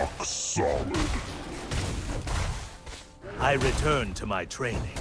Rock solid. I return to my training.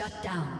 Shut down.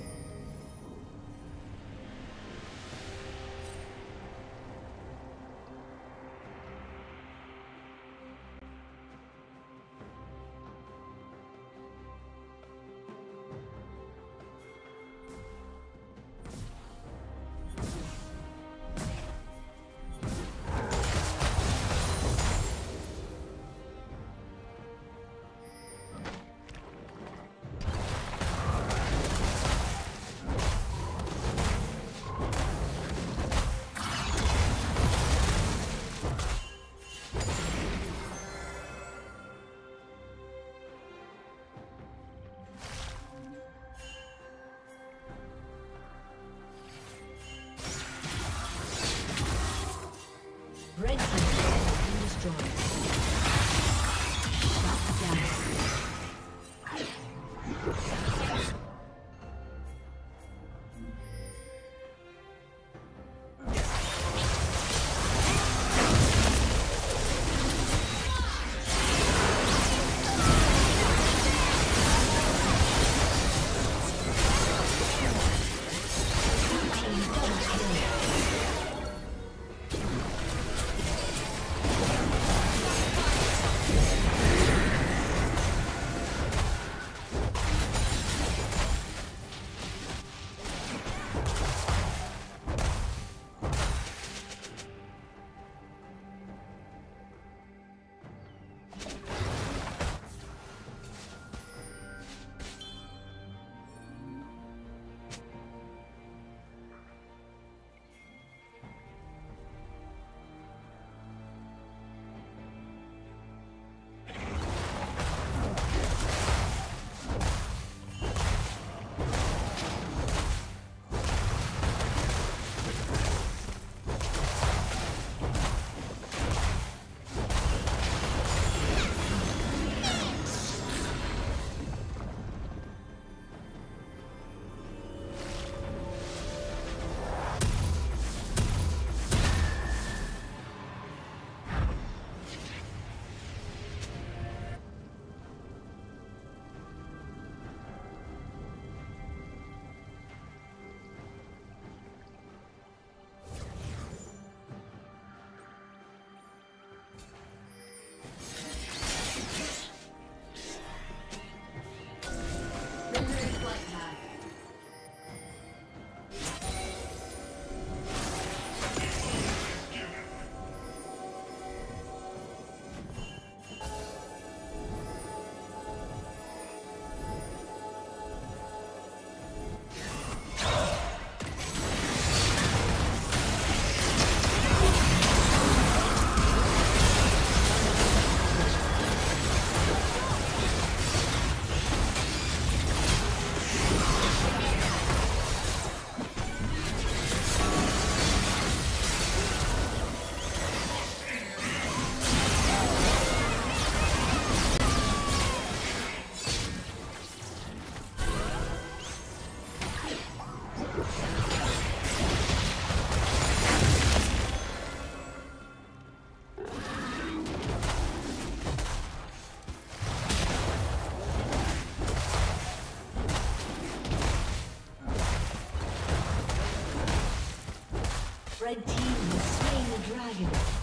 Red team will slay the dragon.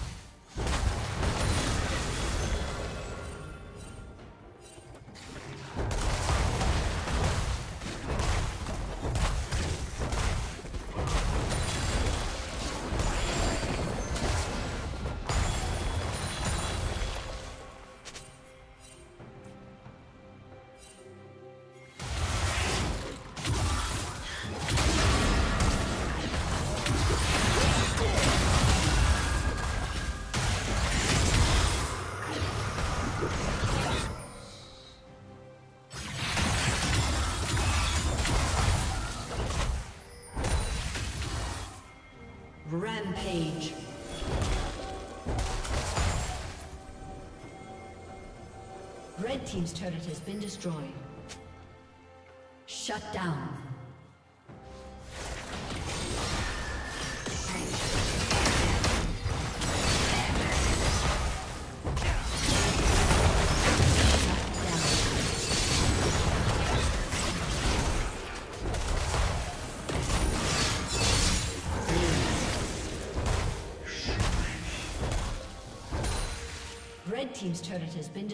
Rampage. Red Team's turret has been destroyed. Shut down.